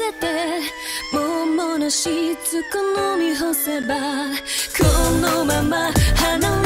せて。桃のしつこ飲み干せばこのまま花れ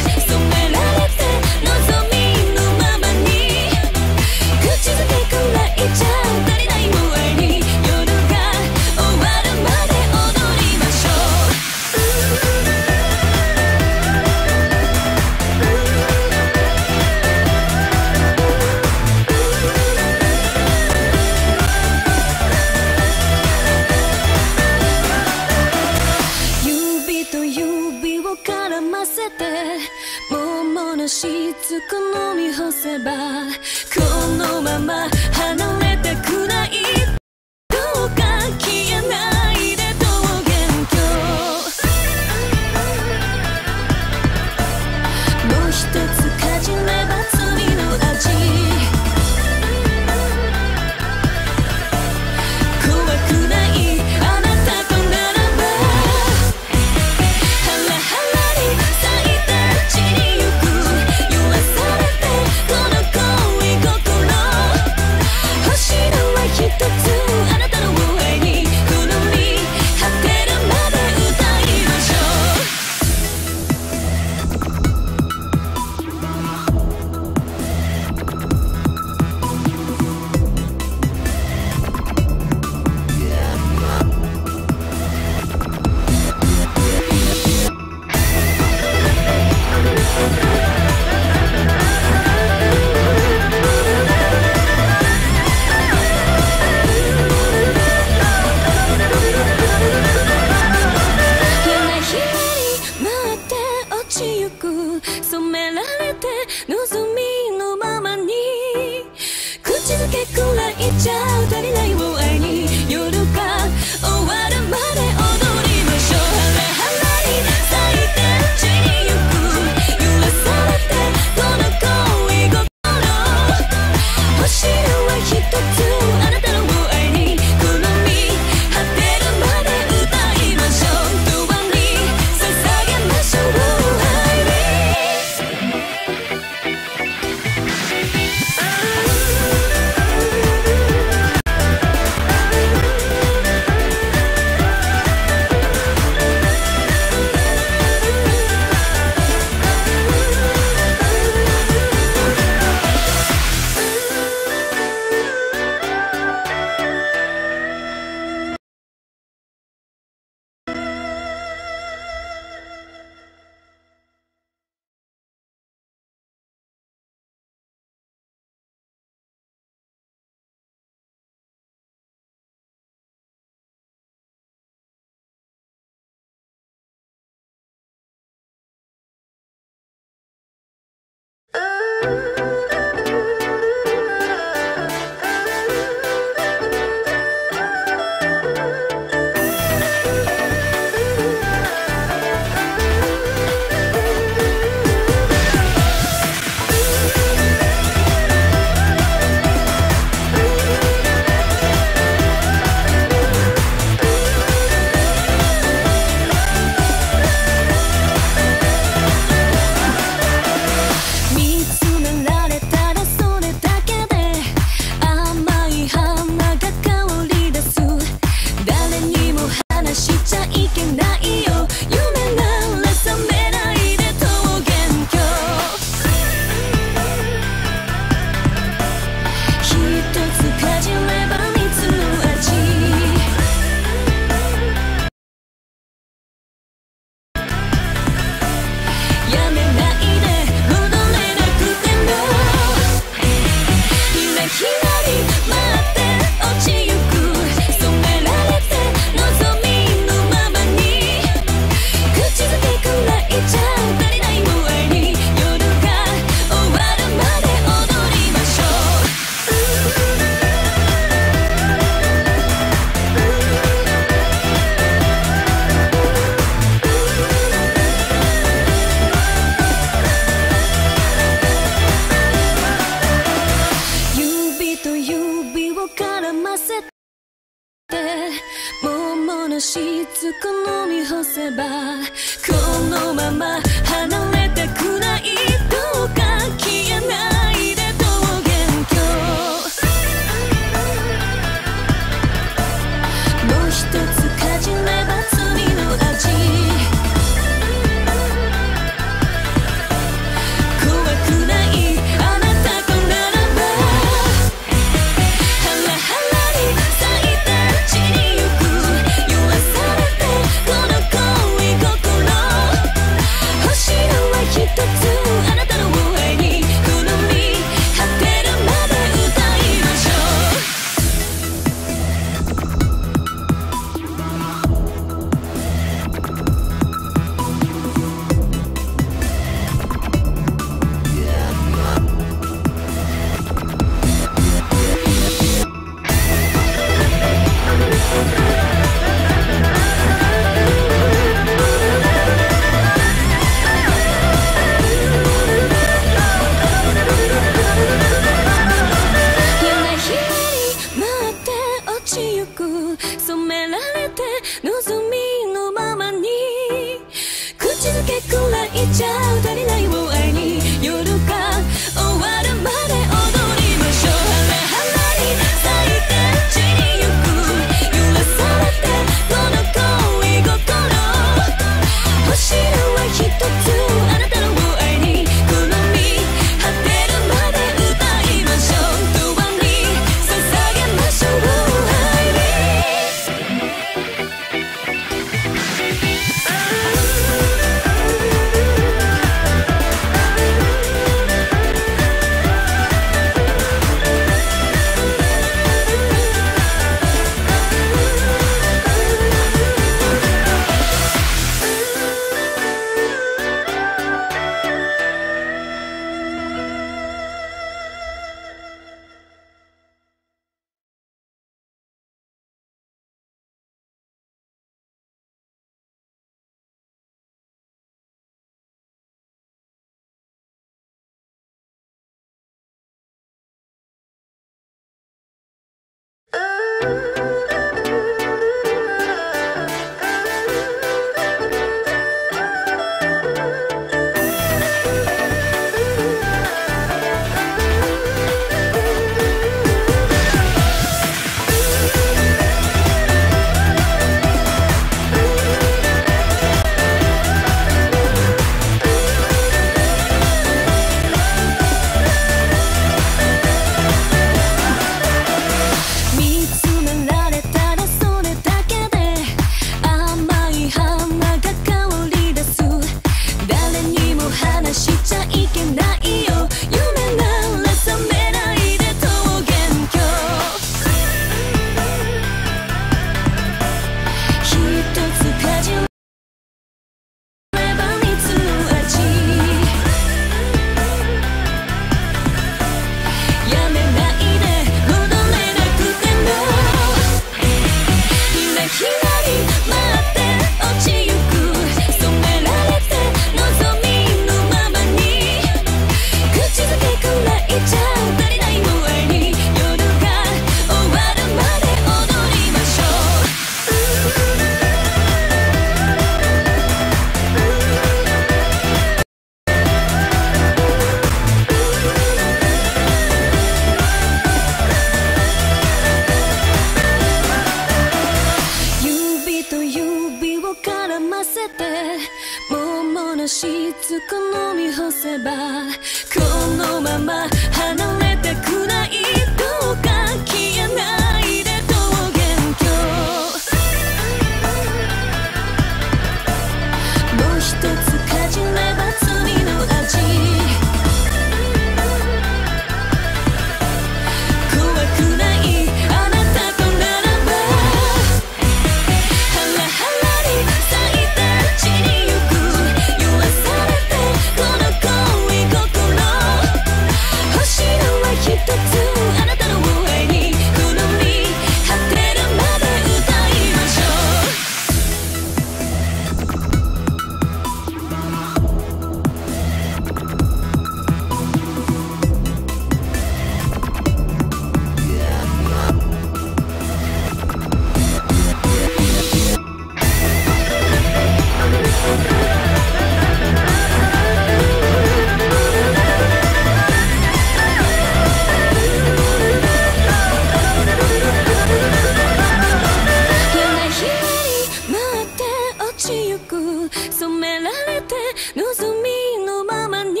染められて望みのままに。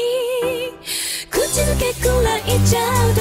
口づけくらいちゃう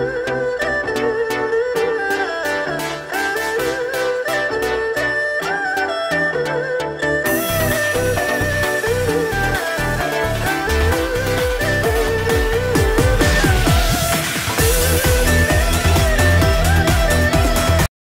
you.